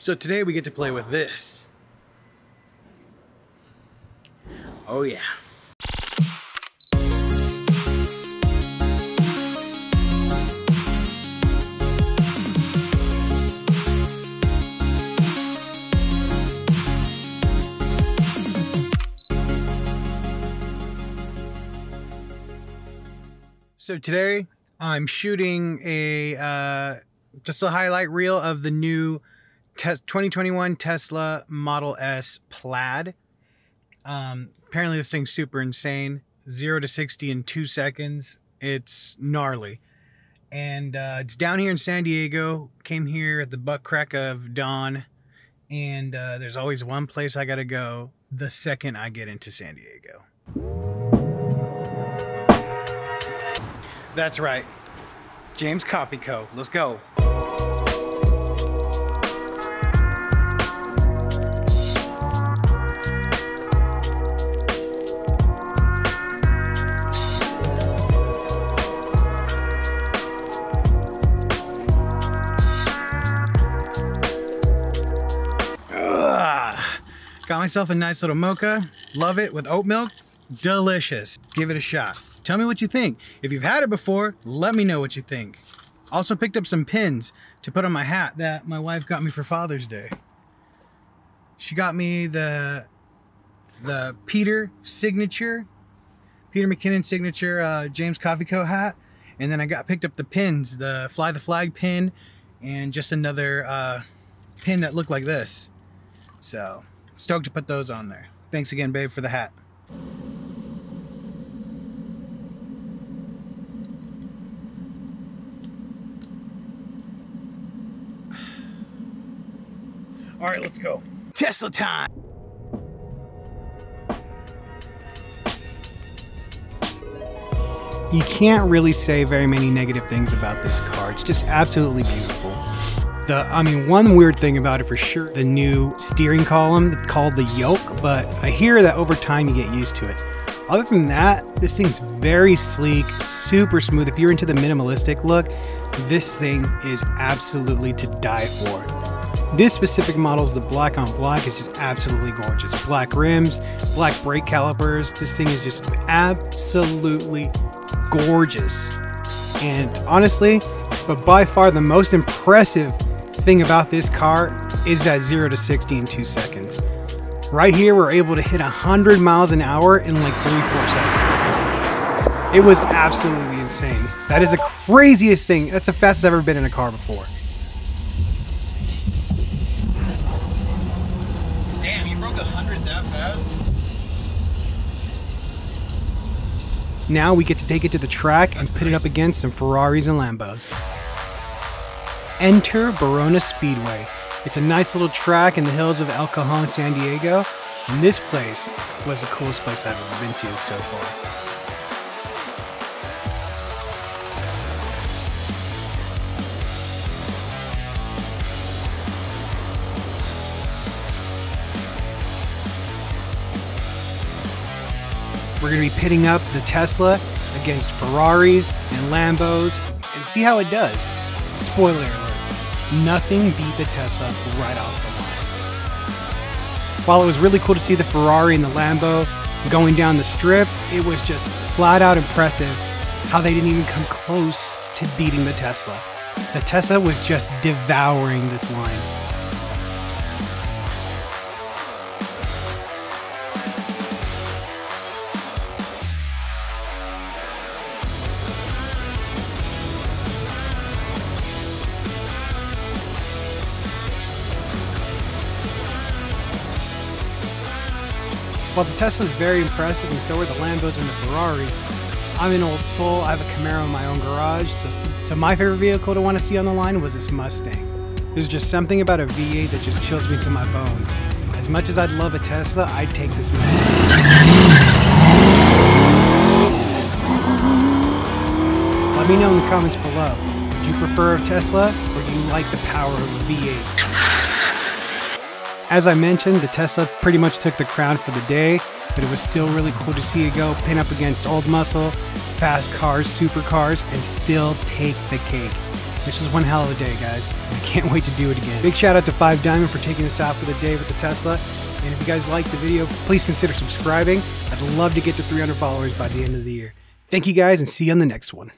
So today we get to play with this. Oh yeah. So today I'm shooting a uh, just a highlight reel of the new tes- 2021 Tesla Model S Plaid. Um, apparently this thing's super insane. Zero to 60 in two seconds. It's gnarly. And uh, it's down here in San Diego. Came here at the butt crack of dawn. And uh, there's always one place I gotta go the second I get into San Diego. That's right. James Coffee Co. Let's go. Got myself a nice little mocha. Love it with oat milk. Delicious. Give it a shot. Tell me what you think. If you've had it before, let me know what you think. Also picked up some pins to put on my hat that my wife got me for Father's Day. She got me the the Peter signature, Peter McKinnon signature uh, James Coffee Co. hat, and then I got picked up the pins, the Fly the Flag pin, and just another uh, pin that looked like this. So stoked to put those on there. Thanks again, babe, for the hat. All right, let's go. Tesla time. You can't really say very many negative things about this car. It's just absolutely beautiful. The, I mean, one weird thing about it for sure, the new steering column called the yoke, but I hear that over time you get used to it. Other than that, this thing's very sleek, super smooth. If you're into the minimalistic look, this thing is absolutely to die for. This specific model's the black on black is just absolutely gorgeous. Black rims, black brake calipers. This thing is just absolutely gorgeous. And honestly, but by far the most impressive thing about this car is that 0 to 60 in 2 seconds. Right here, we're able to hit 100 miles an hour in like 3 4 seconds. It was absolutely insane. That is the craziest thing. That's the fastest I've ever been in a car before. Damn, you broke 100 that fast? Now we get to take it to the track and put it up against some Ferraris and Lambos. Enter Barona Speedway. It's a nice little track in the hills of El Cajon, San Diego, and this place was the coolest place I've ever been to so far. We're going to be pitting up the Tesla against Ferraris and Lambos and see how it does. Spoiler alert, nothing beat the Tesla right off the line. While it was really cool to see the Ferrari and the Lambo going down the strip, it was just flat out impressive how they didn't even come close to beating the Tesla. The Tesla was just devouring this line. While the Tesla's very impressive and so are the Lambos and the Ferraris, I'm an old soul. I have a Camaro in my own garage, so, so my favorite vehicle to want to see on the line was this Mustang. There's just something about a V8 that just chills me to my bones. As much as I'd love a Tesla, I'd take this Mustang. Let me know in the comments below. Would you prefer a Tesla or do you like the power of a V8? As I mentioned, the Tesla pretty much took the crown for the day, but it was still really cool to see it go pin up against old muscle, fast cars, supercars, and still take the cake. This was one hell of a day, guys. I can't wait to do it again. Big shout out to Five Diamond for taking us out for the day with the Tesla. And if you guys liked the video, please consider subscribing. I'd love to get to 300 followers by the end of the year. Thank you guys and see you on the next one.